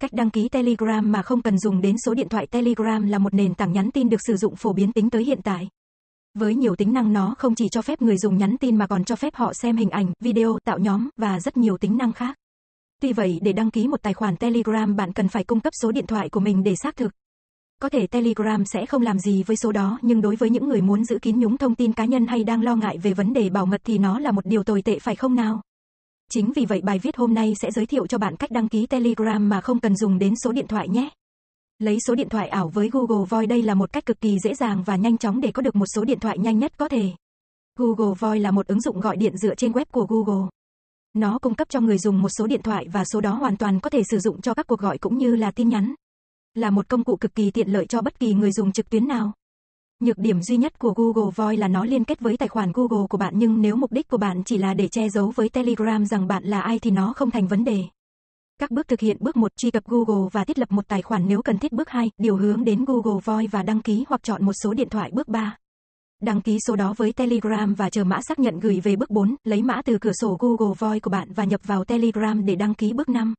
Cách đăng ký Telegram mà không cần dùng đến số điện thoại Telegram là một nền tảng nhắn tin được sử dụng phổ biến tính tới hiện tại. Với nhiều tính năng nó không chỉ cho phép người dùng nhắn tin mà còn cho phép họ xem hình ảnh, video, tạo nhóm và rất nhiều tính năng khác. Tuy vậy để đăng ký một tài khoản Telegram bạn cần phải cung cấp số điện thoại của mình để xác thực. Có thể Telegram sẽ không làm gì với số đó nhưng đối với những người muốn giữ kín nhúng thông tin cá nhân hay đang lo ngại về vấn đề bảo mật thì nó là một điều tồi tệ phải không nào? Chính vì vậy bài viết hôm nay sẽ giới thiệu cho bạn cách đăng ký Telegram mà không cần dùng đến số điện thoại nhé. Lấy số điện thoại ảo với Google Voice đây là một cách cực kỳ dễ dàng và nhanh chóng để có được một số điện thoại nhanh nhất có thể. Google Voice là một ứng dụng gọi điện dựa trên web của Google. Nó cung cấp cho người dùng một số điện thoại và số đó hoàn toàn có thể sử dụng cho các cuộc gọi cũng như là tin nhắn. Là một công cụ cực kỳ tiện lợi cho bất kỳ người dùng trực tuyến nào. Nhược điểm duy nhất của Google Voice là nó liên kết với tài khoản Google của bạn nhưng nếu mục đích của bạn chỉ là để che giấu với Telegram rằng bạn là ai thì nó không thành vấn đề. Các bước thực hiện bước 1 truy cập Google và thiết lập một tài khoản nếu cần thiết bước 2 điều hướng đến Google Voice và đăng ký hoặc chọn một số điện thoại bước 3. Đăng ký số đó với Telegram và chờ mã xác nhận gửi về bước 4, lấy mã từ cửa sổ Google Voice của bạn và nhập vào Telegram để đăng ký bước 5.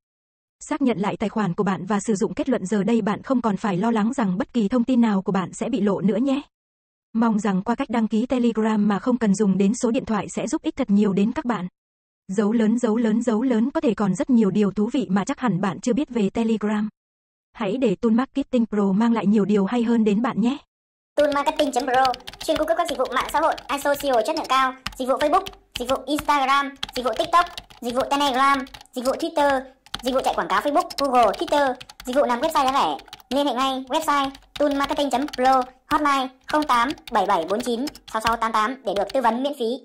Xác nhận lại tài khoản của bạn và sử dụng kết luận giờ đây bạn không còn phải lo lắng rằng bất kỳ thông tin nào của bạn sẽ bị lộ nữa nhé. Mong rằng qua cách đăng ký Telegram mà không cần dùng đến số điện thoại sẽ giúp ích thật nhiều đến các bạn. Dấu lớn dấu lớn dấu lớn có thể còn rất nhiều điều thú vị mà chắc hẳn bạn chưa biết về Telegram. Hãy để Tool Marketing Pro mang lại nhiều điều hay hơn đến bạn nhé. Tool Marketing.pro chuyên cung cấp các dịch vụ mạng xã hội SEO chất lượng cao, dịch vụ Facebook, dịch vụ Instagram, dịch vụ TikTok, dịch vụ Telegram, dịch vụ Twitter, dịch vụ chạy quảng cáo Facebook, Google, Twitter, dịch vụ làm website giá rẻ. Liên hệ ngay, website toolmarketing.pro hotline 08 7749 6688 để được tư vấn miễn phí.